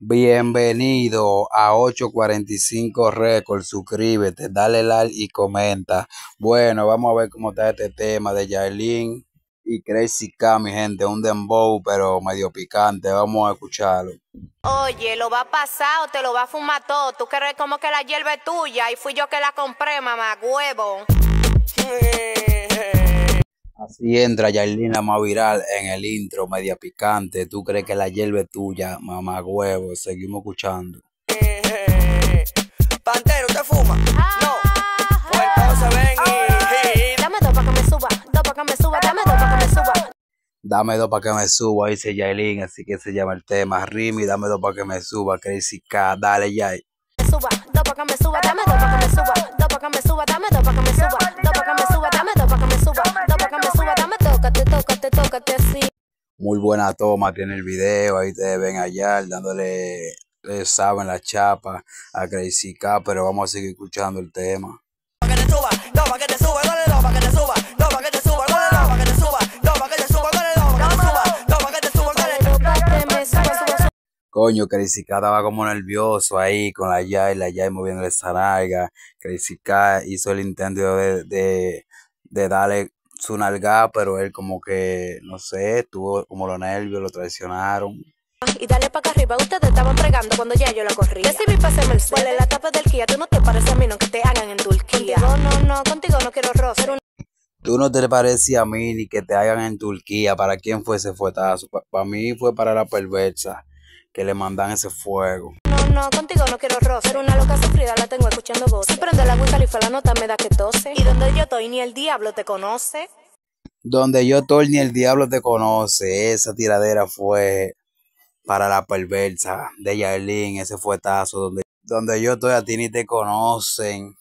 Bienvenido a 845 Records. Suscríbete, dale like y comenta. Bueno, vamos a ver cómo está este tema de Yailin y Crazy K, mi gente. Un dembow, pero medio picante. Vamos a escucharlo. Oye, lo va a pasar o te lo va a fumar todo. Tú crees como que la hierba es tuya y fui yo que la compré, mamá, huevo. Así entra Yailin la más viral en el intro, media picante. Tú crees que la hierba es tuya, mamá huevo. Seguimos escuchando. Pantero, ¿te fuma? No. Pues entonces ven y... Dame dos pa' que me suba, dos pa' que me suba, dame dos pa' que me suba. Dame dos para que me suba, dice Yailin, así que se llama el tema. Rimi, dame dos para que me suba. Crazy K, dale. Me suba, dos pa' que me suba, dame dos pa' que me suba, dos pa' que me suba, dame Muy buena toma tiene el video, ahí te ven allá dándole, le saben la chapa a Crazy K, pero vamos a seguir escuchando el tema. Coño, Crazy K estaba como nervioso ahí con la Yay, la Yay moviendo esa nalga. Crazy K hizo el intento de, de, de darle su nalga, pero él como que, no sé, tuvo como los nervios, lo traicionaron. Y dale pa' acá arriba, ustedes estaban pregando cuando ya yo la corrí. Decidí pasarme el ¿Cuál es la tapa del Kia? Tú no te pareces a mí, no que te hagan en Turquía. No, no, no, contigo no quiero roce. Tú no te parecías a mí ni que te hagan en Turquía. ¿Para quién fue ese fuetazo? Para mí fue para la perversa que le mandan ese fuego. No, contigo no quiero roce. Ser una loca sufrida la tengo escuchando voz. Si prende la Wiz Khalifa, la nota me da que tose. Y donde yo estoy, ni el diablo te conoce. Donde yo estoy ni el diablo te conoce. Esa tiradera fue para la perversa de Yailin, ese fuetazo. Donde, donde yo estoy a ti ni te conocen.